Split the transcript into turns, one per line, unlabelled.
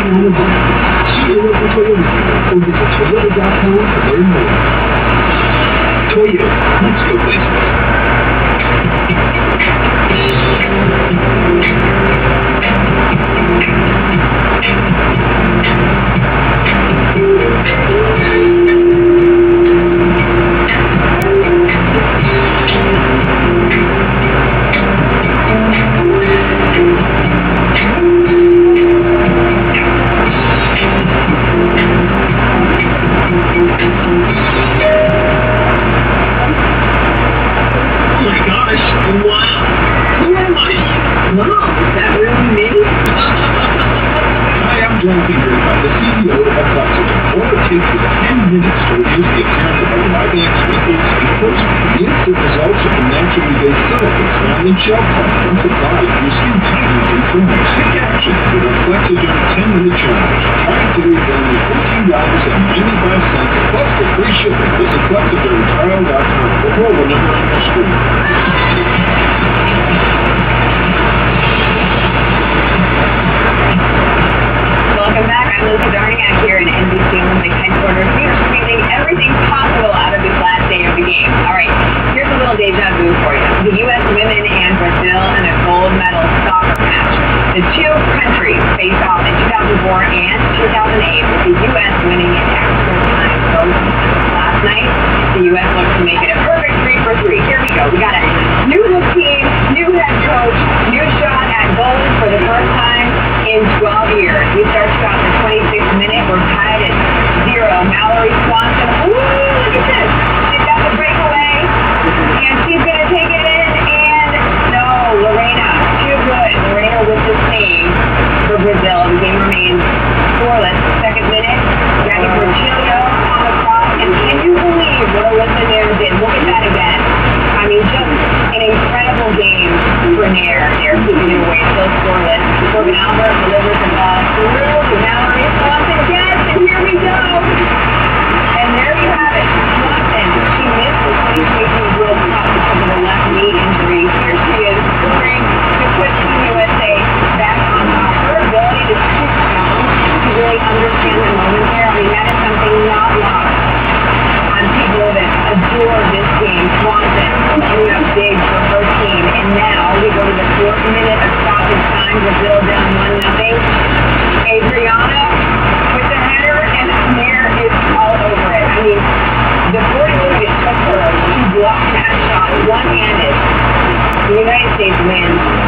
Working on a budget. See your local Toyota.
Wow,
is that really me?
Hi, I'm John. I'm the CEO of Flexible. Order takes you 10 minutes to the amount of arriving and first instant results of the naturally based silicates found in life and supplied your skin tone and performance. Take action with a Flexigen 10 minute challenge. Try it today for only $14.95 plus the free shipping. Visit FlexigenTrial.com or call the number screen.
Deja vu for you. The U.S. women and Brazil in a gold medal soccer match. The two countries faced off in 2004 and 2008 with the U.S. winning in extra time both. Last night, the U.S. looked to make it a perfect three for three. Here we go. We got a new look team, new head coach, new shot at goals for the first time in 12 years. We start for Naeher. Naeher keeping it away, still scoreless. Korbin Albert delivers the ball through to Mallory time. Brazil down one nothing. Adriana with the header and Naeher is all over it. I mean, the 40 move it took her to block that shot one-handed. The United States wins